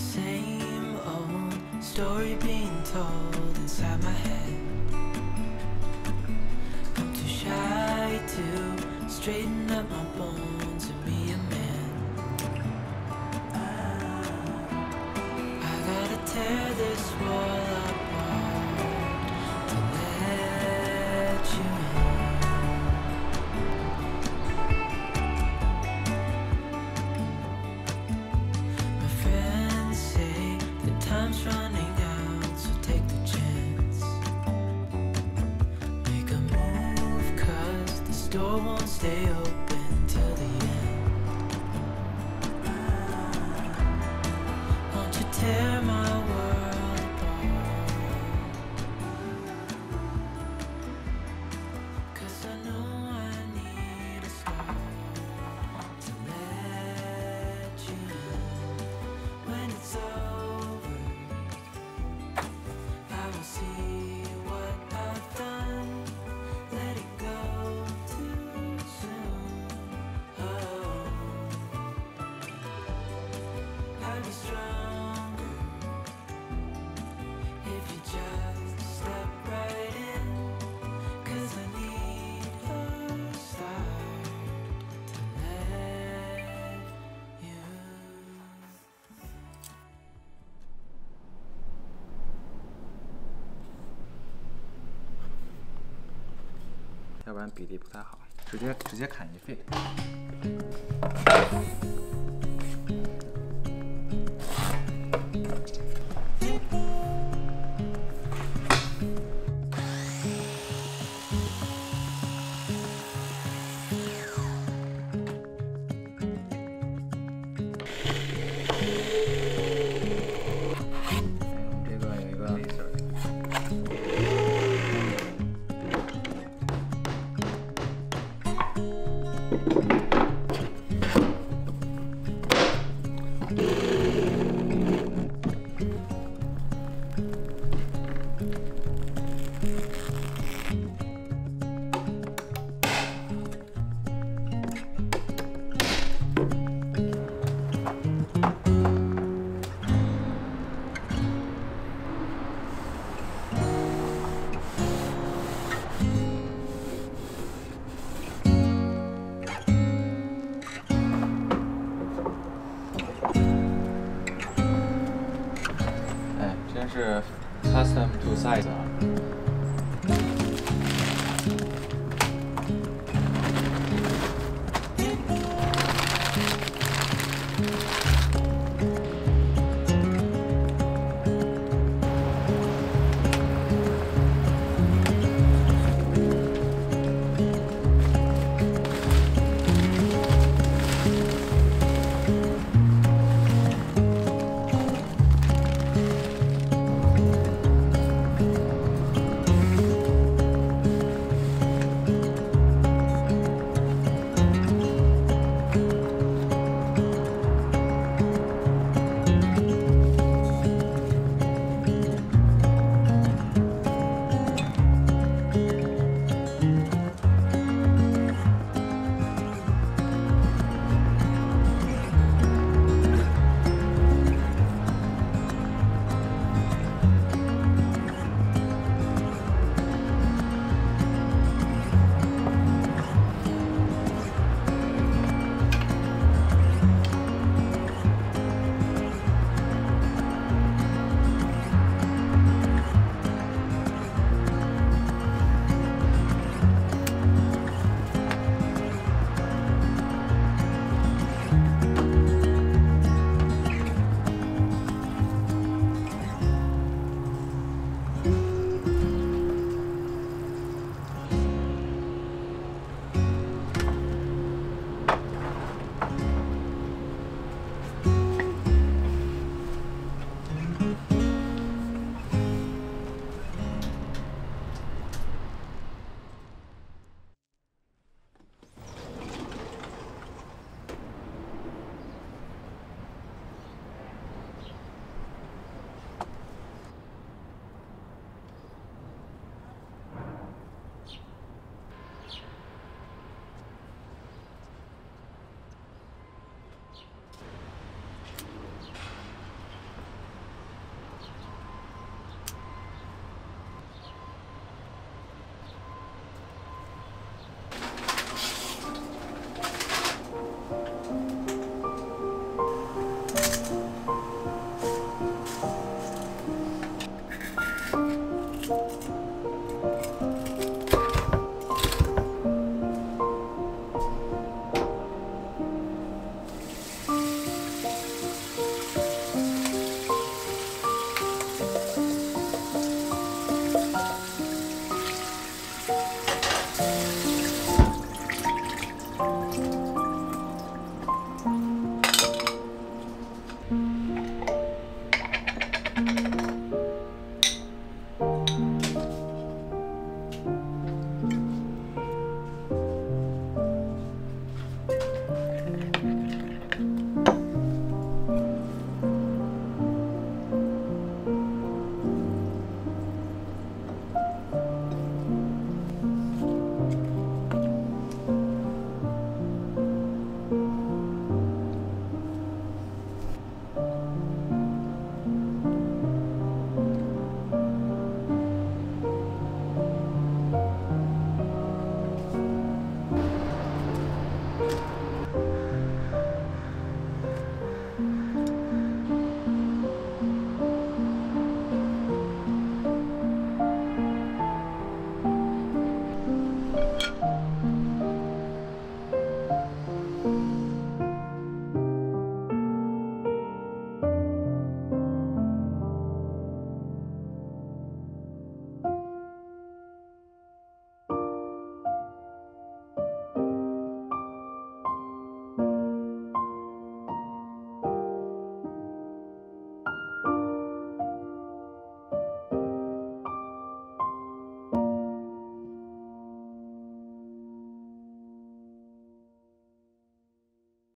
same old story being told inside my head. I'm too shy to straighten up my bones and be a man. I gotta tear this wall won't stay open 要不然比例不太好，直接直接砍一废。是 custom to size 啊！